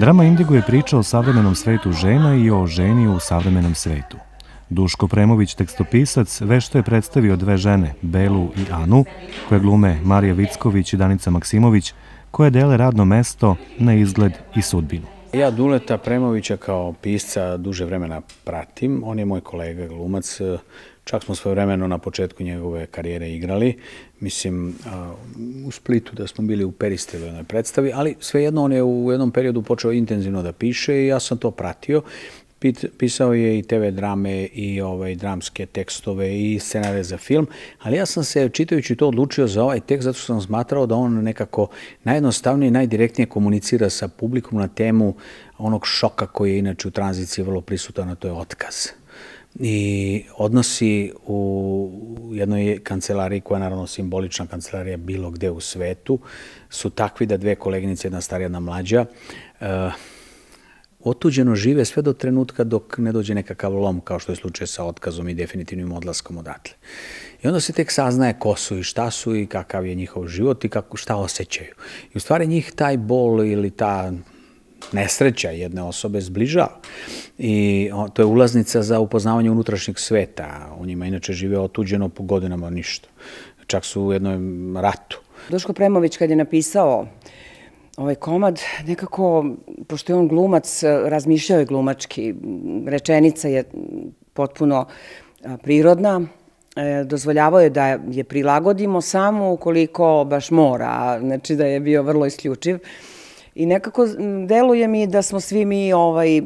Drama Indigo je priča o savremenom svetu žena i o ženi u savremenom svetu. Duško Premović, tekstopisac, vešto je predstavio dve žene, Belu i Anu, koje glume Marija Vicković i Danica Maksimović, koje dele radno mesto na izgled i sudbinu. Ja Duleta Premovića kao pisca duže vremena pratim. On je moj kolega glumac. Čak smo svoje vremeno na početku njegove karijere igrali. Mislim, u Splitu da smo bili u Peristevu jednoj predstavi, ali svejedno on je u jednom periodu počeo intenzivno da piše i ja sam to pratio pisao je i TV drame i ovaj dramske tekstove i scenare za film, ali ja sam se čitajući to odlučio za ovaj tekst zato što sam smatrao da on nekako najjednostavnije i najdirektnije komunicira sa publikom na temu onog šoka koji je inače u tranziciji vrlo prisutan, a to je otkaz i odnosi u jednoj kancelariji koja je naravno simbolična kancelarija bilo gde u svetu su takvi da dve koleginice, jedna starija, jedna mlađa, uh, otuđeno žive sve do trenutka dok ne dođe nekakav lom, kao što je slučaj sa otkazom i definitivnim odlaskom odatle. I onda se tek saznaje ko su i šta su i kakav je njihov život i kako, šta osjećaju. I u stvari njih taj bol ili ta nesreća jedne osobe zbližava. I to je ulaznica za upoznavanje unutrašnjeg sveta. U njima inače žive otuđeno po godinama ništa. Čak su u jednom ratu. Duško Premović kad je napisao ovaj komad, nekako, pošto je on glumac, razmišljao je glumački, rečenica je potpuno prirodna, e, dozvoljavao je da je prilagodimo samo ukoliko baš mora, znači da je bio vrlo isključiv. I nekako deluje mi da smo svi mi ovaj,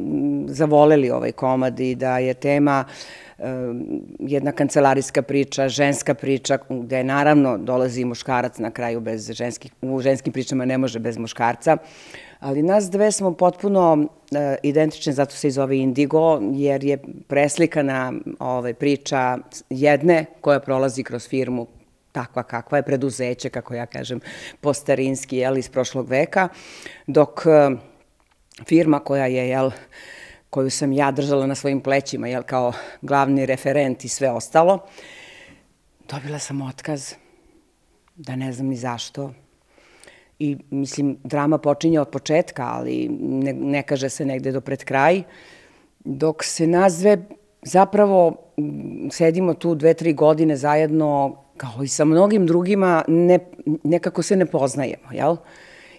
zavoleli ovaj komad i da je tema jedna kancelarijska priča, ženska priča, gde naravno dolazi i muškarac na kraju bez ženskih, u ženskim pričama ne može bez muškarca, ali nas dve smo potpuno e, identične, zato se i zove Indigo, jer je preslikana ovaj, priča jedne koja prolazi kroz firmu takva kakva je preduzeće, kako ja kažem, postarinski, jel, iz prošlog veka, dok e, firma koja je, jel, koju sam ja držala na svojim plećima, jel, kao glavni referent i sve ostalo, dobila sam otkaz, da ne znam ni zašto. I, mislim, drama počinje od početka, ali ne, ne kaže se negde do pred kraj, dok se nas dve zapravo sedimo tu dve, tri godine zajedno, kao i sa mnogim drugima, ne, nekako se ne poznajemo, jel?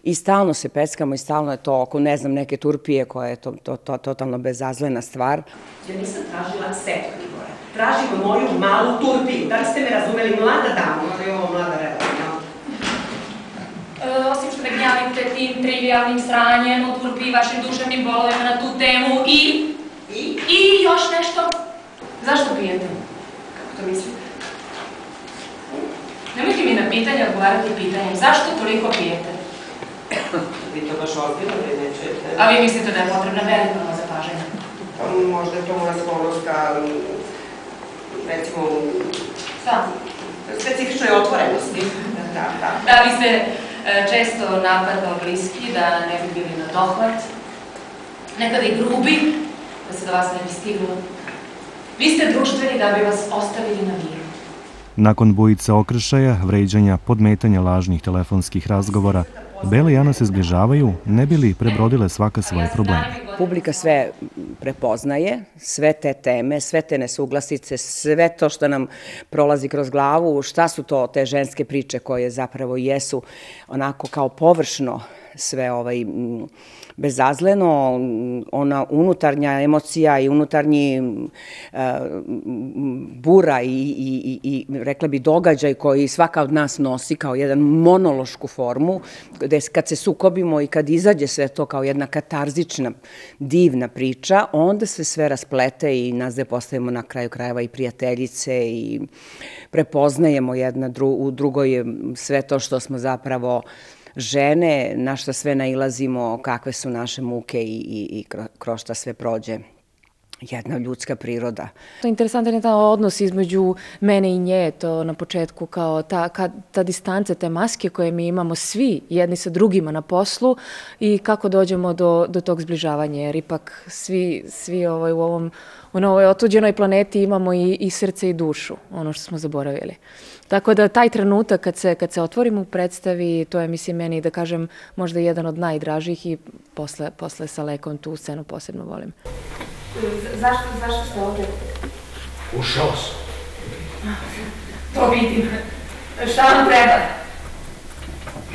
i stalno se peckamo i stalno je to oko, ne znam, neke turpije koja je to, to, to totalno bezazlena stvar. Ja nisam tražila set Igora. Tražim moju malu turpiju. Da li ste me razumeli? Mlada dama. Ali ovo mlada relativno. E, osim što me gnjavite tim trivialnim sranjem o turpiji vašim duševnim bolovima na tu temu i... I? I još nešto. Zašto pijete? Kako to mislite? Na pitanje odgovarati pitanjem. Zašto toliko pijete? Vi to baš ozbiljno primećujete. A vi mislite da je potrebna velika doza paženja? Pa možda je to moja sklonost ka, recimo... Šta? Specifičnoj otvorenosti. Da, da. Da, vi ste e, često napadao bliski, da ne bi bili na dohvat. Nekada i grubi, da se do vas ne bi stiglo. Vi ste društveni da bi vas ostavili na miru. Nakon bujice okršaja, vređanja, podmetanja lažnih telefonskih razgovora, Bela i Ana se zbližavaju, ne bili prebrodile svaka svoje probleme. Publika sve prepoznaje, sve te teme, sve te nesuglasice, sve to što nam prolazi kroz glavu, šta su to te ženske priče koje zapravo jesu onako kao površno sve ovaj bezazleno, ona unutarnja emocija i unutarnji uh, bura i, i, i, rekla bi događaj koji svaka od nas nosi kao jedan monološku formu, gde kad se sukobimo i kad izađe sve to kao jedna katarzična, divna priča, onda se sve rasplete i nas da postajemo na kraju krajeva i prijateljice i prepoznajemo jedna dru, u drugoj sve to što smo zapravo uh, žene, na šta sve nailazimo, kakve su naše muke i, i, i kroz šta sve prođe jedna ljudska priroda. To je interesantan je ta odnos između mene i nje, to na početku kao ta, ka, ta distanca, te maske koje mi imamo svi jedni sa drugima na poslu i kako dođemo do, do tog zbližavanja, jer ipak svi, svi ovaj, u ovom na ovoj otuđenoj planeti imamo i, i srce i dušu, ono što smo zaboravili. Tako da taj trenutak kad se, kad se otvorimo u predstavi, to je mislim meni da kažem možda jedan od najdražih i posle, posle sa Lekom tu scenu posebno volim. Zašto, zašto ste ovde? Ušao sam. To vidim. Šta vam treba?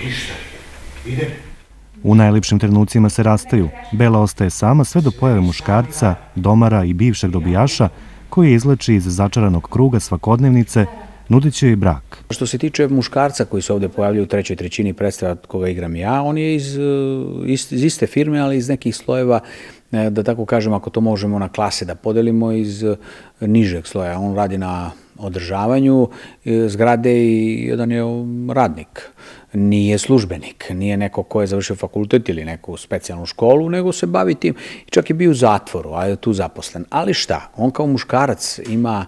Ništa. Idem. U najlepšim trenucima se rastaju. Bela ostaje sama sve do pojave muškarca, domara i bivšeg dobijaša koji je izlači iz začaranog kruga svakodnevnice nudiće joj brak. Što se tiče muškarca koji se ovde pojavljaju u trećoj trećini predstava koga igram ja, on je iz, iz, iz iste firme, ali iz nekih slojeva E, da tako kažem, ako to možemo na klase da podelimo iz e, nižeg sloja. On radi na održavanju zgrade i jedan je radnik. Nije službenik, nije neko ko je završio fakultet ili neku specijalnu školu, nego se bavi tim. Čak je bio u zatvoru, a je tu zaposlen. Ali šta, on kao muškarac ima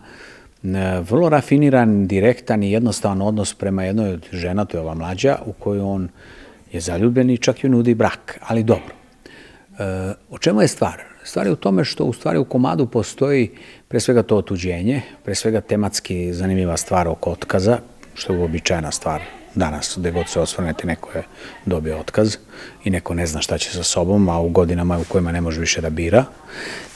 vrlo rafiniran, direktan i jednostavan odnos prema jednoj od žena, to je ova mlađa, u kojoj on je zaljubljen i čak joj nudi brak. Ali dobro, O čemu je stvar? Stvar je u tome što u stvari u komadu postoji pre svega to otuđenje, pre svega tematski zanimljiva stvar oko otkaza, što je uobičajena stvar danas, gde god se osvrnete, neko je dobio otkaz i neko ne zna šta će sa sobom, a u godinama u kojima ne može više da bira.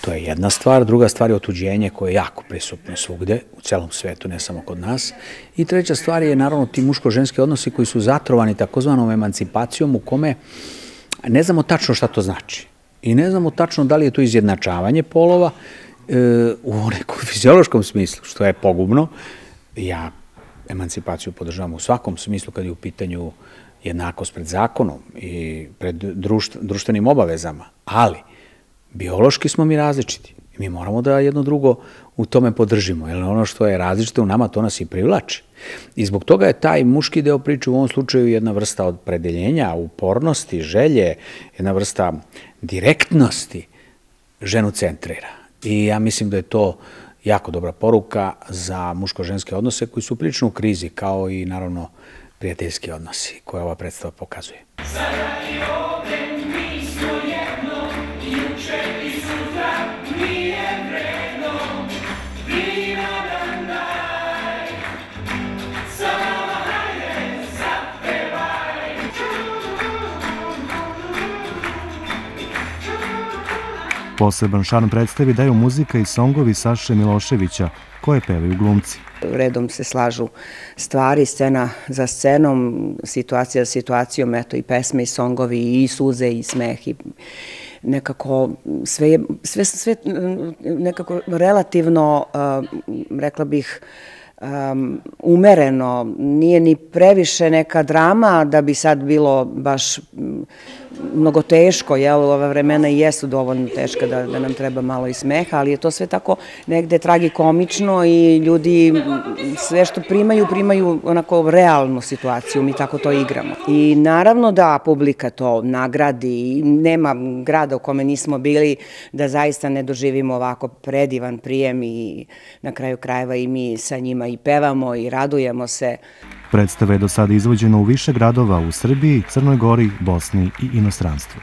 To je jedna stvar. Druga stvar je otuđenje koje je jako prisutno svugde, u celom svetu, ne samo kod nas. I treća stvar je naravno ti muško-ženski odnosi koji su zatrovani takozvanom emancipacijom u kome ne znamo tačno šta to znači. I ne znamo tačno da li je to izjednačavanje polova e, u nekom fiziološkom smislu, što je pogubno. Ja emancipaciju podržavam u svakom smislu kad je u pitanju jednakost pred zakonom i pred društv, društvenim obavezama, ali biološki smo mi različiti. Mi moramo da jedno drugo u tome podržimo, jer ono što je različito u nama, to nas i privlači. I zbog toga je taj muški deo priče u ovom slučaju jedna vrsta odpredeljenja, upornosti, želje, jedna vrsta direktnosti ženu centrira. I ja mislim da je to jako dobra poruka za muško-ženske odnose koji su prilično u krizi, kao i naravno prijateljski odnosi koje ova predstava pokazuje. Poseban šarm predstavi daju muzika i songovi Saše Miloševića, koje pevaju glumci. Redom se slažu stvari, scena za scenom, situacija za situacijom, eto i pesme i songovi i suze i smeh i nekako sve, sve, sve nekako relativno, rekla bih, um, umereno, nije ni previše neka drama da bi sad bilo baš mnogo teško, jel, ova vremena i jesu dovoljno teška da, da nam treba malo i smeha, ali je to sve tako negde tragikomično i ljudi sve što primaju, primaju onako realnu situaciju, mi tako to igramo. I naravno da publika to nagradi nema grada u kome nismo bili da zaista ne doživimo ovako predivan prijem i na kraju krajeva i mi sa njima i pevamo i radujemo se. Predstava je do sada izvođena u više gradova u Srbiji, Crnoj Gori, Bosni i inostranstvu.